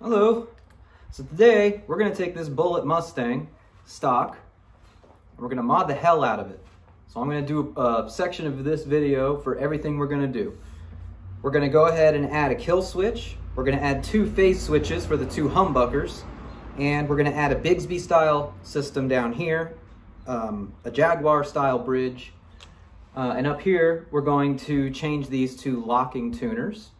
Hello. So today we're gonna take this Bullet Mustang stock and we're gonna mod the hell out of it. So I'm gonna do a section of this video for everything we're gonna do. We're gonna go ahead and add a kill switch. We're gonna add two phase switches for the two humbuckers. And we're gonna add a Bigsby style system down here, um, a Jaguar style bridge. Uh, and up here, we're going to change these to locking tuners.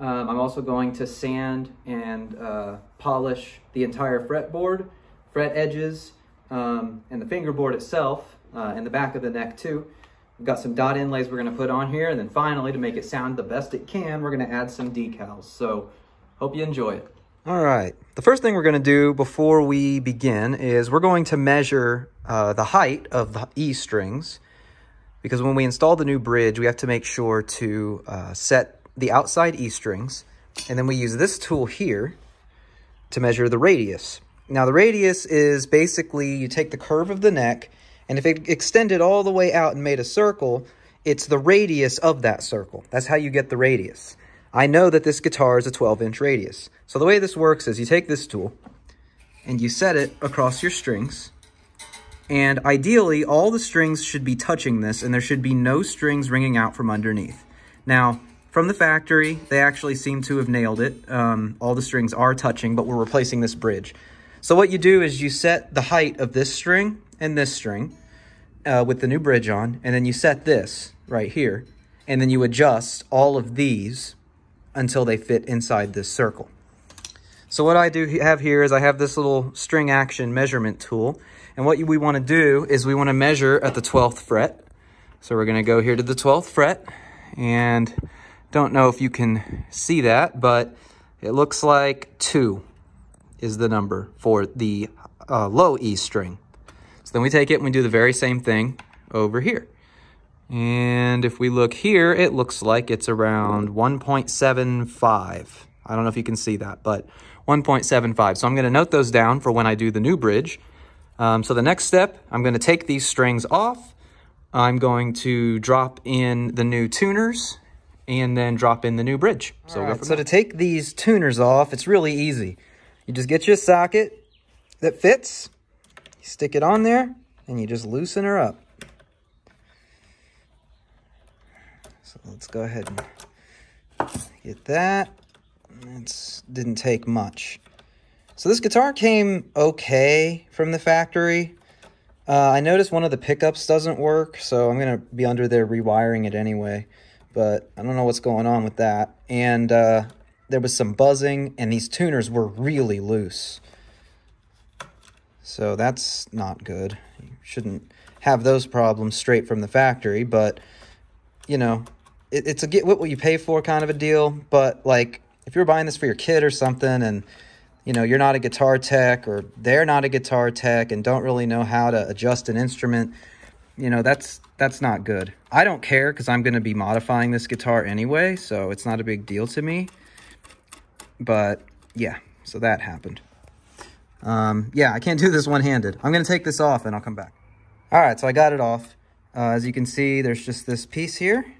Um, I'm also going to sand and uh, polish the entire fretboard, fret edges, um, and the fingerboard itself, uh, and the back of the neck too. We've got some dot inlays we're going to put on here, and then finally, to make it sound the best it can, we're going to add some decals. So, hope you enjoy it. All right. The first thing we're going to do before we begin is we're going to measure uh, the height of the E strings because when we install the new bridge, we have to make sure to uh, set the outside E strings, and then we use this tool here to measure the radius. Now the radius is basically you take the curve of the neck, and if it extended all the way out and made a circle, it's the radius of that circle. That's how you get the radius. I know that this guitar is a 12 inch radius. So the way this works is you take this tool and you set it across your strings. And ideally, all the strings should be touching this and there should be no strings ringing out from underneath. Now, from the factory, they actually seem to have nailed it. Um, all the strings are touching, but we're replacing this bridge. So what you do is you set the height of this string and this string uh, with the new bridge on, and then you set this right here, and then you adjust all of these until they fit inside this circle. So what I do have here is I have this little string action measurement tool, and what we want to do is we want to measure at the 12th fret. So we're going to go here to the 12th fret, and don't know if you can see that, but it looks like two is the number for the uh, low E string. So then we take it and we do the very same thing over here. And if we look here, it looks like it's around 1.75. I don't know if you can see that, but 1.75. So I'm going to note those down for when I do the new bridge. Um, so the next step, I'm going to take these strings off. I'm going to drop in the new tuners and then drop in the new bridge. So, right, so to take these tuners off, it's really easy. You just get you a socket that fits, you stick it on there, and you just loosen her up. So let's go ahead and get that. It didn't take much. So this guitar came okay from the factory. Uh, I noticed one of the pickups doesn't work, so I'm going to be under there rewiring it anyway but I don't know what's going on with that. And uh, there was some buzzing, and these tuners were really loose. So that's not good. You shouldn't have those problems straight from the factory, but, you know, it, it's a get what you pay for kind of a deal. But, like, if you're buying this for your kid or something and, you know, you're not a guitar tech or they're not a guitar tech and don't really know how to adjust an instrument, you know, that's that's not good. I don't care because I'm going to be modifying this guitar anyway, so it's not a big deal to me. But, yeah, so that happened. Um, yeah, I can't do this one-handed. I'm going to take this off and I'll come back. All right, so I got it off. Uh, as you can see, there's just this piece here.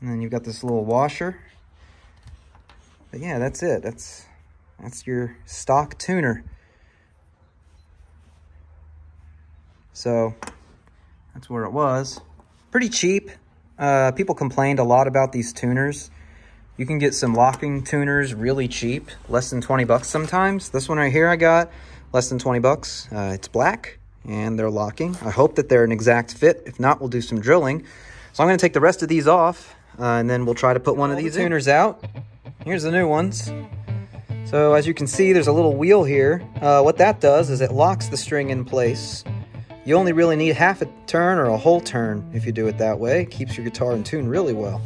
And then you've got this little washer. But yeah, that's it. That's, that's your stock tuner. So that's where it was. Pretty cheap. Uh, people complained a lot about these tuners. You can get some locking tuners really cheap, less than 20 bucks sometimes. This one right here I got, less than 20 bucks. Uh, it's black and they're locking. I hope that they're an exact fit. If not, we'll do some drilling. So I'm gonna take the rest of these off uh, and then we'll try to put one of these tuners out. Here's the new ones. So as you can see, there's a little wheel here. Uh, what that does is it locks the string in place you only really need half a turn or a whole turn if you do it that way. It keeps your guitar in tune really well.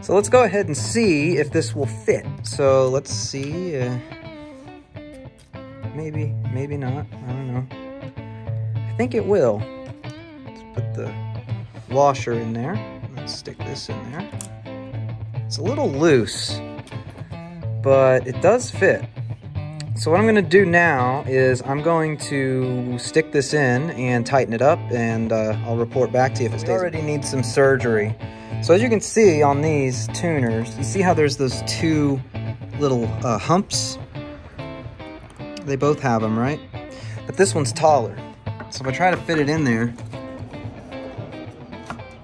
So let's go ahead and see if this will fit. So let's see. Uh, maybe, maybe not. I don't know. I think it will. Let's put the washer in there. Let's stick this in there. It's a little loose, but it does fit. So what I'm going to do now is I'm going to stick this in and tighten it up and uh, I'll report back to you if it stays. already needs some surgery. So as you can see on these tuners, you see how there's those two little uh, humps. They both have them, right? But this one's taller. So if I try to fit it in there,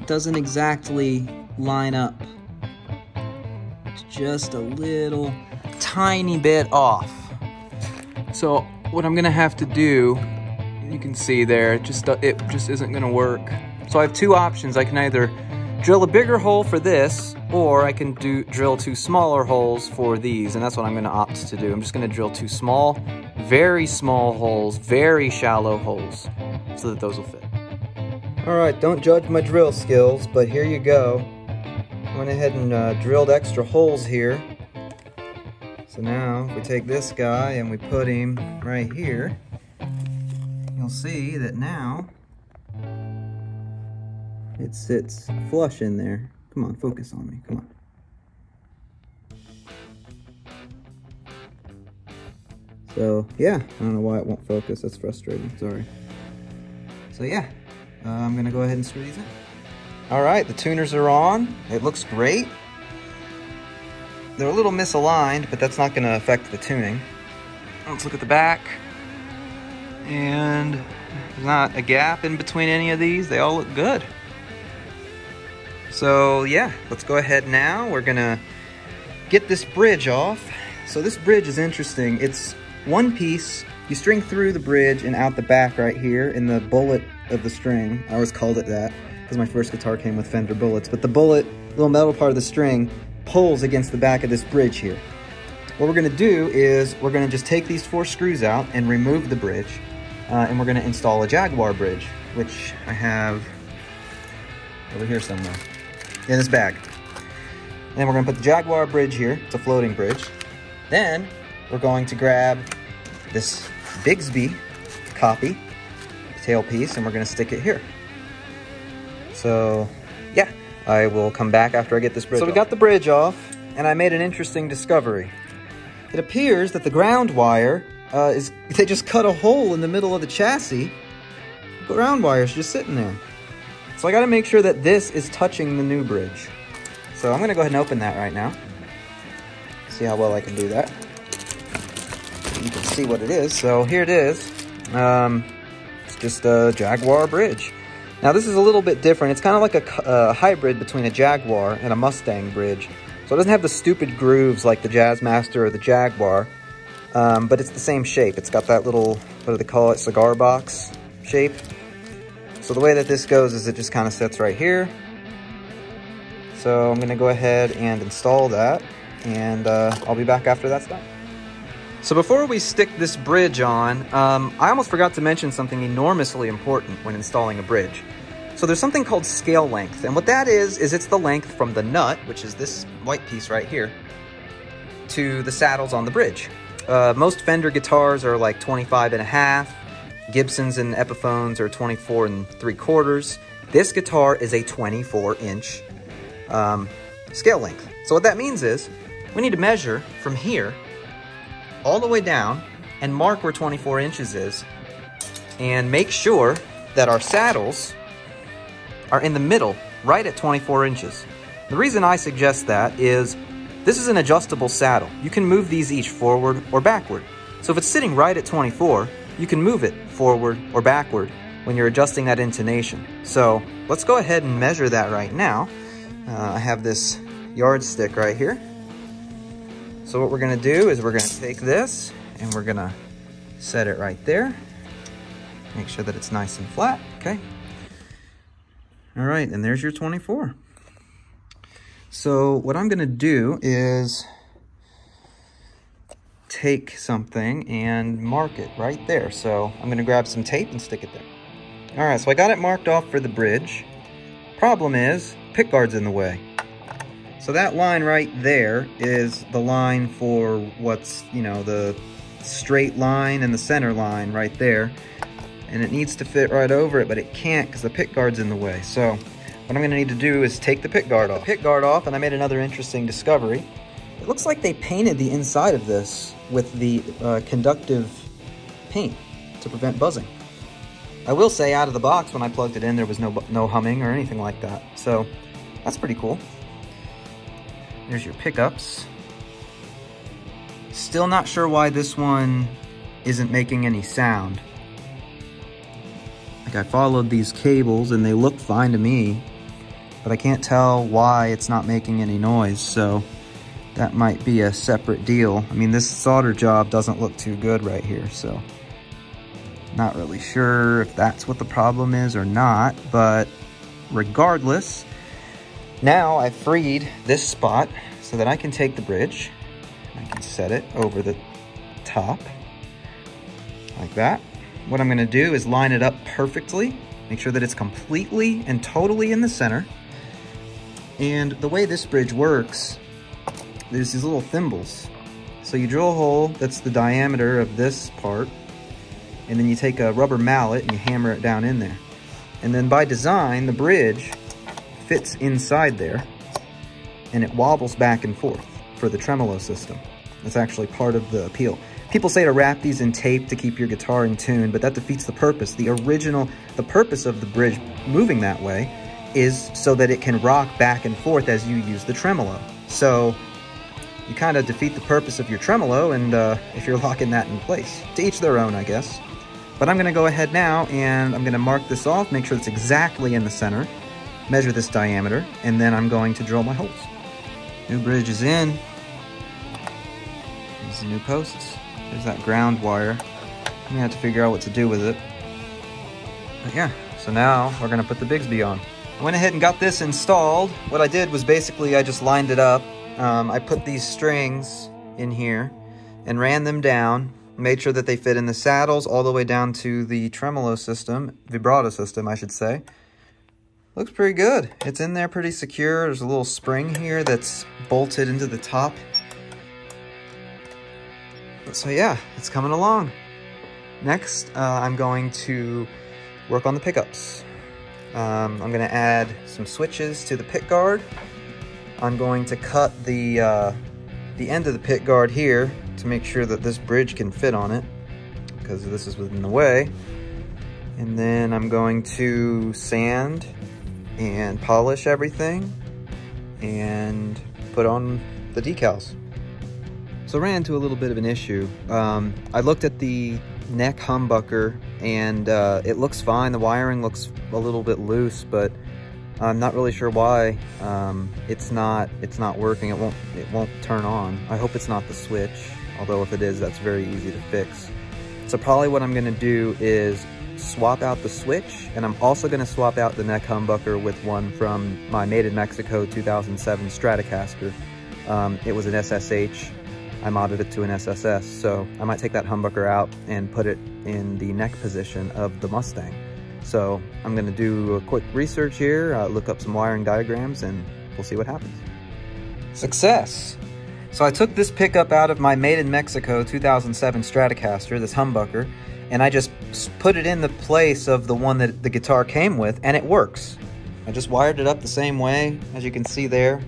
it doesn't exactly line up. It's just a little tiny bit off. So what I'm gonna have to do, you can see there, it just it just isn't gonna work. So I have two options. I can either drill a bigger hole for this, or I can do drill two smaller holes for these, and that's what I'm gonna opt to do. I'm just gonna drill two small, very small holes, very shallow holes, so that those will fit. All right, don't judge my drill skills, but here you go. Went ahead and uh, drilled extra holes here. So now, if we take this guy and we put him right here, you'll see that now it sits flush in there. Come on, focus on me, come on. So yeah, I don't know why it won't focus, that's frustrating, sorry. So yeah, uh, I'm gonna go ahead and screw these in. All right, the tuners are on. It looks great. They're a little misaligned, but that's not gonna affect the tuning. Let's look at the back. And there's not a gap in between any of these. They all look good. So yeah, let's go ahead now. We're gonna get this bridge off. So this bridge is interesting. It's one piece, you string through the bridge and out the back right here in the bullet of the string. I always called it that because my first guitar came with Fender bullets. But the bullet, little metal part of the string, pulls against the back of this bridge here. What we're gonna do is we're gonna just take these four screws out and remove the bridge. Uh, and we're gonna install a Jaguar bridge, which I have over here somewhere in this bag. Then we're gonna put the Jaguar bridge here. It's a floating bridge. Then we're going to grab this Bigsby copy tailpiece and we're gonna stick it here. So yeah, I will come back after I get this bridge So we off. got the bridge off and I made an interesting discovery. It appears that the ground wire uh, is, they just cut a hole in the middle of the chassis. The ground wire is just sitting there. So I gotta make sure that this is touching the new bridge. So I'm gonna go ahead and open that right now. See how well I can do that. You can see what it is. So here it is. Um, it's just a Jaguar bridge. Now this is a little bit different. It's kind of like a, a hybrid between a Jaguar and a Mustang bridge. So it doesn't have the stupid grooves like the Jazzmaster or the Jaguar, um, but it's the same shape. It's got that little, what do they call it, cigar box shape. So the way that this goes is it just kind of sits right here. So I'm gonna go ahead and install that and uh, I'll be back after that's done. So before we stick this bridge on, um, I almost forgot to mention something enormously important when installing a bridge. So there's something called scale length, and what that is, is it's the length from the nut, which is this white piece right here, to the saddles on the bridge. Uh, most Fender guitars are like 25 and a half, Gibsons and Epiphones are 24 and 3 quarters. This guitar is a 24 inch um, scale length. So what that means is we need to measure from here all the way down and mark where 24 inches is and make sure that our saddles are in the middle, right at 24 inches. The reason I suggest that is this is an adjustable saddle. You can move these each forward or backward. So if it's sitting right at 24, you can move it forward or backward when you're adjusting that intonation. So let's go ahead and measure that right now. Uh, I have this yardstick right here. So what we're gonna do is we're gonna take this and we're gonna set it right there. Make sure that it's nice and flat, okay? All right, and there's your 24. So what I'm gonna do is take something and mark it right there. So I'm gonna grab some tape and stick it there. All right, so I got it marked off for the bridge. Problem is, pickguard's in the way. So that line right there is the line for what's, you know, the straight line and the center line right there. And it needs to fit right over it, but it can't because the pick guard's in the way. So what I'm gonna need to do is take the pick guard off. The pickguard off, and I made another interesting discovery. It looks like they painted the inside of this with the uh, conductive paint to prevent buzzing. I will say out of the box when I plugged it in there was no, no humming or anything like that. So that's pretty cool. There's your pickups. Still not sure why this one isn't making any sound. Like I followed these cables and they look fine to me, but I can't tell why it's not making any noise, so that might be a separate deal. I mean, this solder job doesn't look too good right here, so not really sure if that's what the problem is or not, but regardless, now I've freed this spot so that I can take the bridge, I can set it over the top like that. What I'm gonna do is line it up perfectly, make sure that it's completely and totally in the center. And the way this bridge works, there's these little thimbles. So you drill a hole that's the diameter of this part, and then you take a rubber mallet and you hammer it down in there. And then by design, the bridge fits inside there and it wobbles back and forth for the tremolo system. That's actually part of the appeal. People say to wrap these in tape to keep your guitar in tune, but that defeats the purpose. The original, the purpose of the bridge moving that way is so that it can rock back and forth as you use the tremolo. So you kind of defeat the purpose of your tremolo and uh, if you're locking that in place. To each their own, I guess. But I'm gonna go ahead now and I'm gonna mark this off, make sure it's exactly in the center, measure this diameter, and then I'm going to drill my holes. New bridge is in. There's the new posts. There's that ground wire. I'm gonna have to figure out what to do with it. But yeah, so now we're gonna put the Bigsby on. I went ahead and got this installed. What I did was basically I just lined it up. Um, I put these strings in here and ran them down made sure that they fit in the saddles all the way down to the tremolo system, vibrato system, I should say. Looks pretty good. It's in there pretty secure. There's a little spring here that's bolted into the top. So yeah, it's coming along. Next, uh, I'm going to work on the pickups. Um, I'm gonna add some switches to the pick guard. I'm going to cut the, uh, the end of the pick guard here to make sure that this bridge can fit on it because this is within the way. And then I'm going to sand and polish everything and put on the decals. So I ran into a little bit of an issue. Um, I looked at the neck humbucker and uh, it looks fine. The wiring looks a little bit loose, but I'm not really sure why um, it's not it's not working. It won't it won't turn on. I hope it's not the switch although if it is, that's very easy to fix. So probably what I'm gonna do is swap out the switch, and I'm also gonna swap out the neck humbucker with one from my Made in Mexico 2007 Stratocaster. Um, it was an SSH, I modded it to an SSS, so I might take that humbucker out and put it in the neck position of the Mustang. So I'm gonna do a quick research here, uh, look up some wiring diagrams, and we'll see what happens. Success! So I took this pickup out of my Made in Mexico 2007 Stratocaster, this humbucker, and I just put it in the place of the one that the guitar came with, and it works. I just wired it up the same way, as you can see there.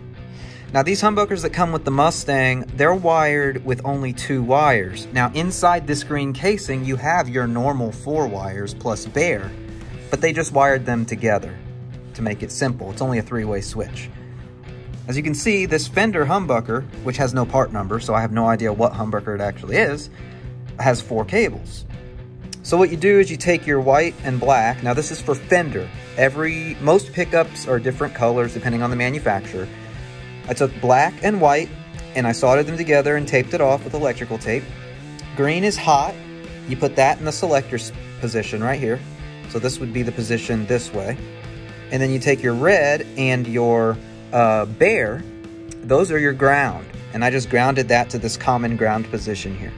Now these humbuckers that come with the Mustang, they're wired with only two wires. Now inside this green casing, you have your normal four wires plus bare, but they just wired them together to make it simple. It's only a three-way switch. As you can see, this Fender humbucker, which has no part number, so I have no idea what humbucker it actually is, has four cables. So what you do is you take your white and black, now this is for Fender. Every, most pickups are different colors depending on the manufacturer. I took black and white and I soldered them together and taped it off with electrical tape. Green is hot. You put that in the selector position right here. So this would be the position this way. And then you take your red and your uh, bare, those are your ground. And I just grounded that to this common ground position here.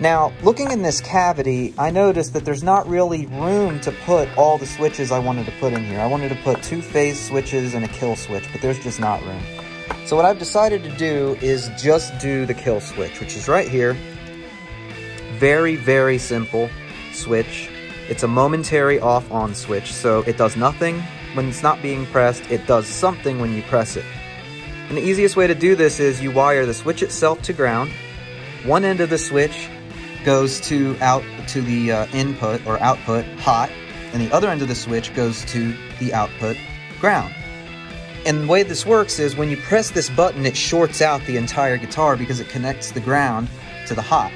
Now, looking in this cavity, I noticed that there's not really room to put all the switches I wanted to put in here. I wanted to put two phase switches and a kill switch, but there's just not room. So what I've decided to do is just do the kill switch, which is right here. Very, very simple switch. It's a momentary off-on switch, so it does nothing when it's not being pressed, it does something when you press it. And the easiest way to do this is you wire the switch itself to ground. One end of the switch goes to out to the uh, input or output hot, and the other end of the switch goes to the output ground. And the way this works is when you press this button, it shorts out the entire guitar because it connects the ground to the hot,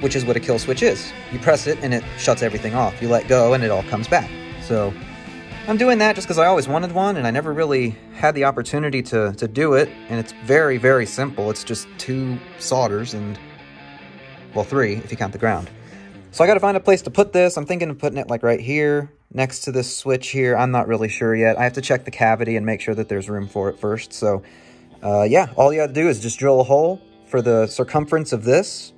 which is what a kill switch is. You press it and it shuts everything off. You let go and it all comes back. So I'm doing that just because I always wanted one and I never really had the opportunity to, to do it. And it's very, very simple. It's just two solders and, well, three if you count the ground. So I got to find a place to put this. I'm thinking of putting it like right here next to this switch here. I'm not really sure yet. I have to check the cavity and make sure that there's room for it first. So uh, yeah, all you have to do is just drill a hole for the circumference of this.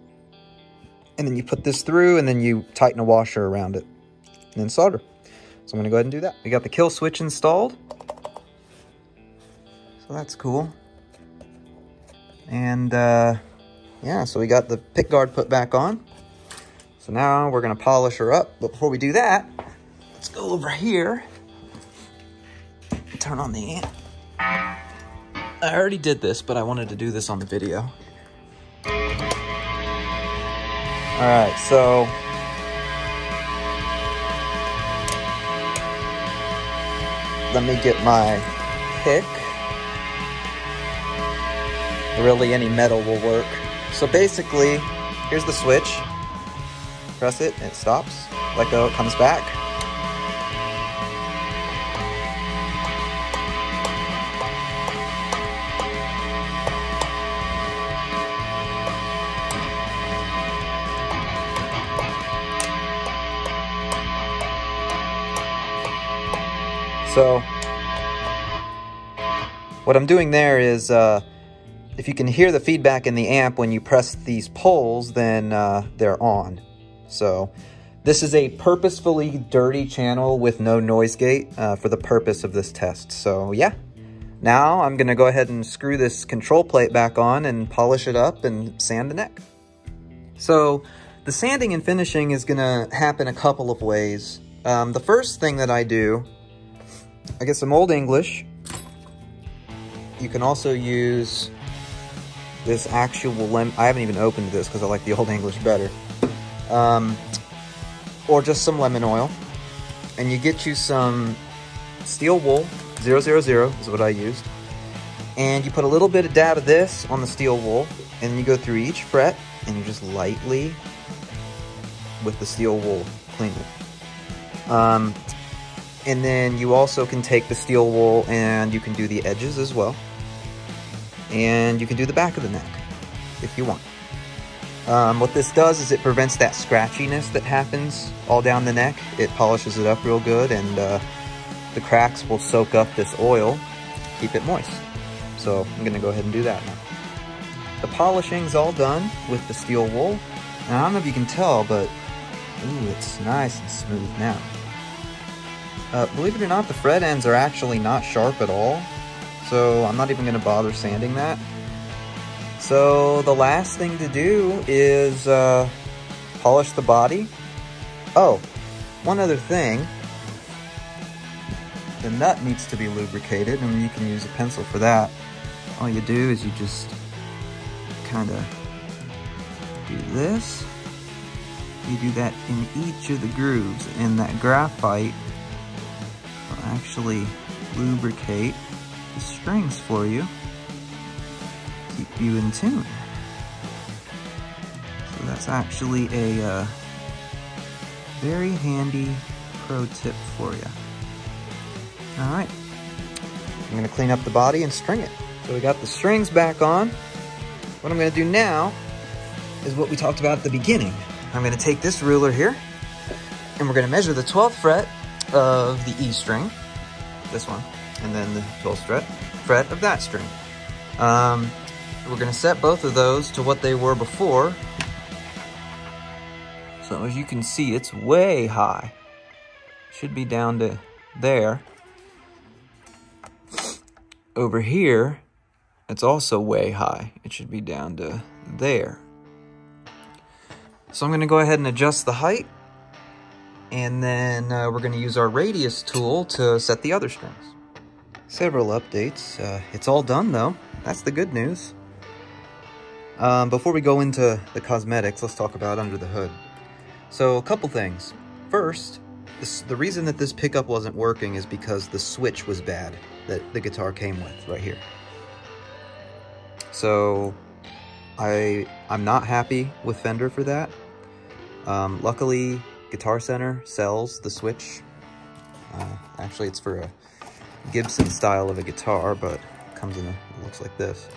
And then you put this through and then you tighten a washer around it and then solder. So I'm gonna go ahead and do that. We got the kill switch installed. So that's cool. And uh, yeah, so we got the pick guard put back on. So now we're gonna polish her up. But before we do that, let's go over here. Turn on the amp. I already did this, but I wanted to do this on the video. All right, so let me get my pick. Really, any metal will work. So basically, here's the switch. Press it, it stops. Let go, it comes back. So what I'm doing there is, uh, if you can hear the feedback in the amp when you press these poles, then uh, they're on. So this is a purposefully dirty channel with no noise gate uh, for the purpose of this test. So yeah, now I'm gonna go ahead and screw this control plate back on and polish it up and sand the neck. So the sanding and finishing is gonna happen a couple of ways. Um, the first thing that I do I get some Old English. You can also use this actual lemon. I haven't even opened this because I like the Old English better. Um, or just some lemon oil. And you get you some steel wool, 000 is what I used. And you put a little bit of dab of this on the steel wool, and you go through each fret, and you just lightly, with the steel wool, clean it. Um, and then you also can take the steel wool and you can do the edges as well. And you can do the back of the neck if you want. Um, what this does is it prevents that scratchiness that happens all down the neck. It polishes it up real good and uh, the cracks will soak up this oil, keep it moist. So I'm gonna go ahead and do that now. The polishing's all done with the steel wool. Now I don't know if you can tell, but ooh, it's nice and smooth now. Uh, believe it or not, the fret ends are actually not sharp at all, so I'm not even going to bother sanding that. So the last thing to do is uh, polish the body. Oh, one other thing. The nut needs to be lubricated, and you can use a pencil for that. All you do is you just kind of do this. You do that in each of the grooves, and that graphite will actually lubricate the strings for you, keep you in tune. So that's actually a uh, very handy pro tip for you. All right, I'm gonna clean up the body and string it. So we got the strings back on. What I'm gonna do now is what we talked about at the beginning. I'm gonna take this ruler here and we're gonna measure the 12th fret of the E string, this one, and then the 12th fret, fret of that string. Um, we're gonna set both of those to what they were before. So as you can see, it's way high. Should be down to there. Over here, it's also way high. It should be down to there. So I'm gonna go ahead and adjust the height and then uh, we're going to use our radius tool to set the other strings. Several updates. Uh, it's all done though. That's the good news. Um, before we go into the cosmetics, let's talk about under the hood. So a couple things. First, this, the reason that this pickup wasn't working is because the switch was bad. that the guitar came with right here. So I, I'm not happy with Fender for that. Um, luckily, Guitar Center sells the switch. Uh, actually, it's for a Gibson style of a guitar, but comes in a, looks like this.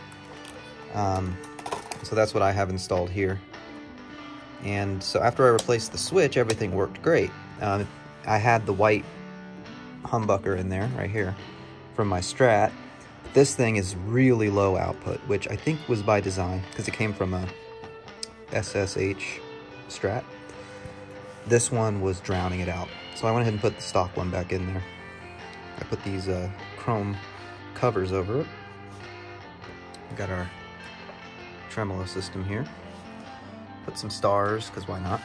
Um, so that's what I have installed here. And so after I replaced the switch, everything worked great. Um, I had the white humbucker in there, right here, from my Strat. This thing is really low output, which I think was by design, because it came from a SSH Strat. This one was drowning it out. So I went ahead and put the stock one back in there. I put these uh, chrome covers over it. We got our tremolo system here. Put some stars, because why not?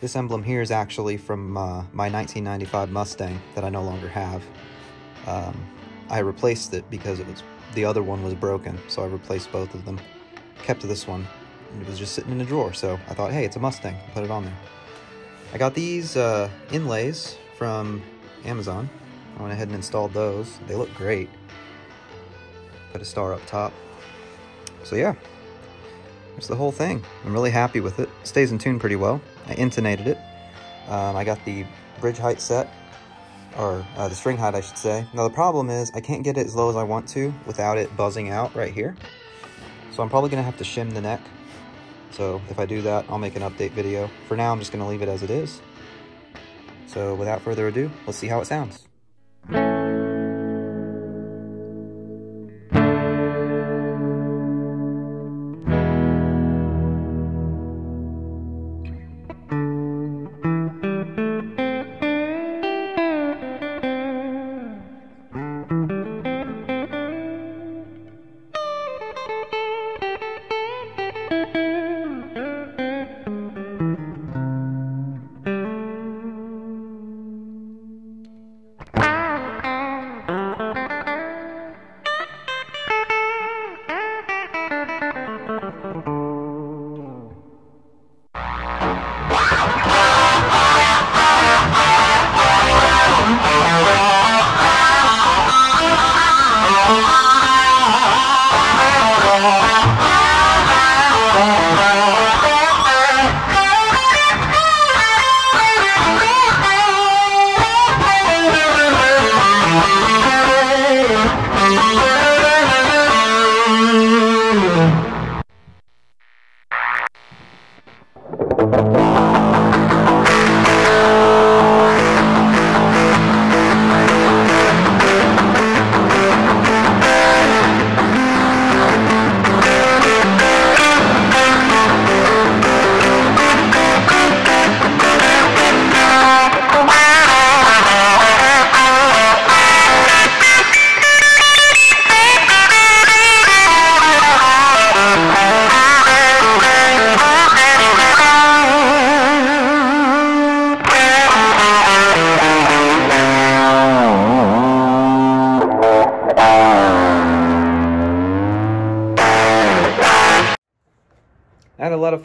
This emblem here is actually from uh, my 1995 Mustang that I no longer have. Um, I replaced it because it was the other one was broken, so I replaced both of them. Kept this one, and it was just sitting in a drawer, so I thought, hey, it's a Mustang, put it on there. I got these uh, inlays from Amazon. I went ahead and installed those. They look great. Put a star up top. So yeah, that's the whole thing. I'm really happy with it. Stays in tune pretty well. I intonated it. Um, I got the bridge height set, or uh, the string height, I should say. Now the problem is I can't get it as low as I want to without it buzzing out right here. So I'm probably gonna have to shim the neck. So if I do that, I'll make an update video. For now, I'm just gonna leave it as it is. So without further ado, let's see how it sounds. I had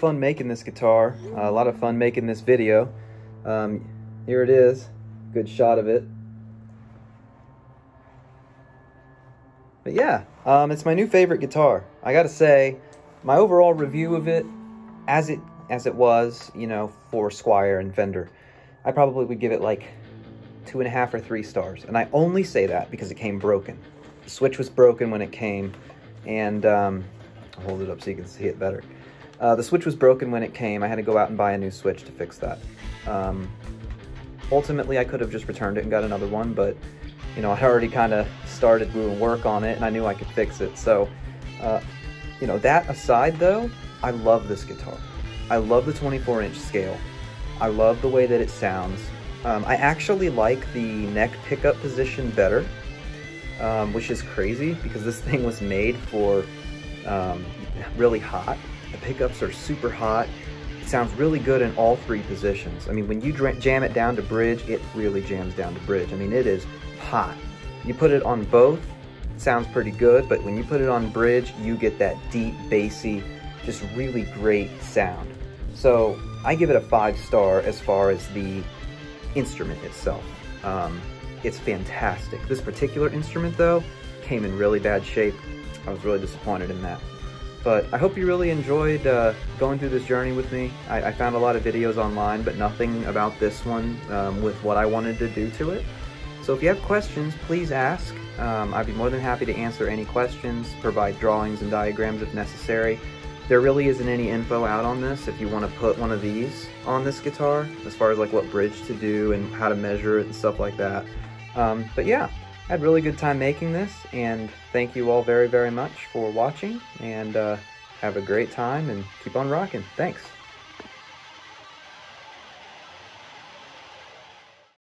fun making this guitar, uh, a lot of fun making this video. Um, here it is, good shot of it. But yeah, um, it's my new favorite guitar. I gotta say, my overall review of it, as it as it was, you know, for Squier and Fender, I probably would give it like two and a half or three stars. And I only say that because it came broken. The switch was broken when it came, and um, I'll hold it up so you can see it better. Uh, the switch was broken when it came. I had to go out and buy a new switch to fix that. Um, ultimately, I could have just returned it and got another one, but you know, I already kind of started doing work on it, and I knew I could fix it. So, uh, you know, that aside, though, I love this guitar. I love the 24-inch scale. I love the way that it sounds. Um, I actually like the neck pickup position better, um, which is crazy because this thing was made for um, really hot the pickups are super hot. It sounds really good in all three positions. I mean, when you jam it down to bridge, it really jams down to bridge. I mean, it is hot. You put it on both, it sounds pretty good, but when you put it on bridge, you get that deep, bassy, just really great sound. So I give it a five star as far as the instrument itself. Um, it's fantastic. This particular instrument though, came in really bad shape. I was really disappointed in that. But I hope you really enjoyed uh, going through this journey with me. I, I, found a lot of videos online, but nothing about this one um, with what I wanted to do to it. So if you have questions, please ask. Um, I'd be more than happy to answer any questions, provide drawings and diagrams if necessary. There really isn't any info out on this if you want to put one of these on this guitar, as far as like what bridge to do and how to measure it and stuff like that. Um, but yeah, I had a really good time making this, and thank you all very, very much for watching, and uh, have a great time and keep on rocking. Thanks.